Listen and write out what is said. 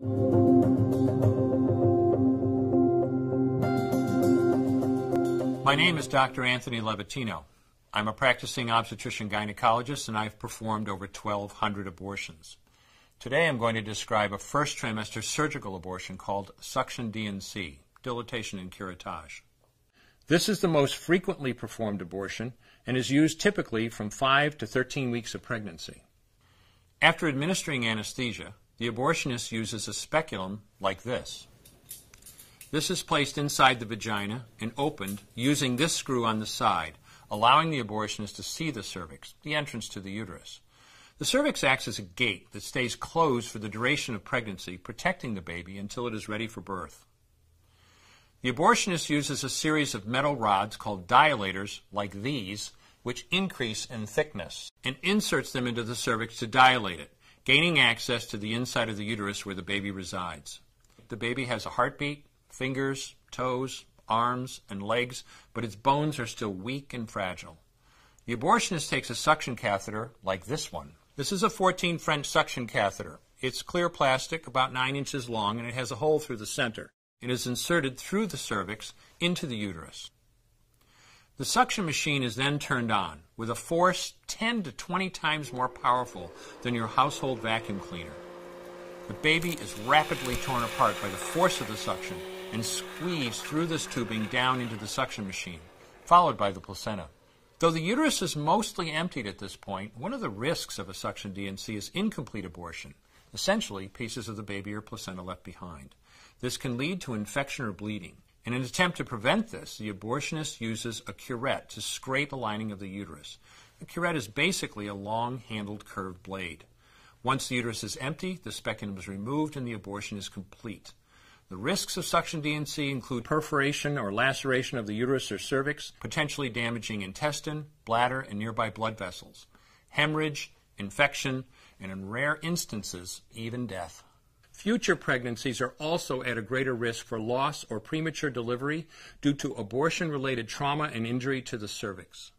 My name is Dr. Anthony Levatino. I'm a practicing obstetrician gynecologist and I've performed over 1,200 abortions. Today I'm going to describe a first trimester surgical abortion called suction D&C, dilatation and curettage. This is the most frequently performed abortion and is used typically from 5 to 13 weeks of pregnancy. After administering anesthesia, the abortionist uses a speculum like this. This is placed inside the vagina and opened using this screw on the side, allowing the abortionist to see the cervix, the entrance to the uterus. The cervix acts as a gate that stays closed for the duration of pregnancy, protecting the baby until it is ready for birth. The abortionist uses a series of metal rods called dilators, like these, which increase in thickness, and inserts them into the cervix to dilate it, gaining access to the inside of the uterus where the baby resides. The baby has a heartbeat, fingers, toes, arms, and legs, but its bones are still weak and fragile. The abortionist takes a suction catheter like this one. This is a 14 French suction catheter. It's clear plastic, about 9 inches long, and it has a hole through the center. It is inserted through the cervix into the uterus. The suction machine is then turned on with a force 10 to 20 times more powerful than your household vacuum cleaner. The baby is rapidly torn apart by the force of the suction and squeezed through this tubing down into the suction machine, followed by the placenta. Though the uterus is mostly emptied at this point, one of the risks of a suction D&C is incomplete abortion. Essentially, pieces of the baby or placenta left behind. This can lead to infection or bleeding. In an attempt to prevent this, the abortionist uses a curette to scrape a lining of the uterus. A curette is basically a long handled curved blade. Once the uterus is empty, the speculum is removed and the abortion is complete. The risks of suction D&C include perforation or laceration of the uterus or cervix, potentially damaging intestine, bladder, and nearby blood vessels, hemorrhage, infection, and in rare instances, even death. Future pregnancies are also at a greater risk for loss or premature delivery due to abortion related trauma and injury to the cervix.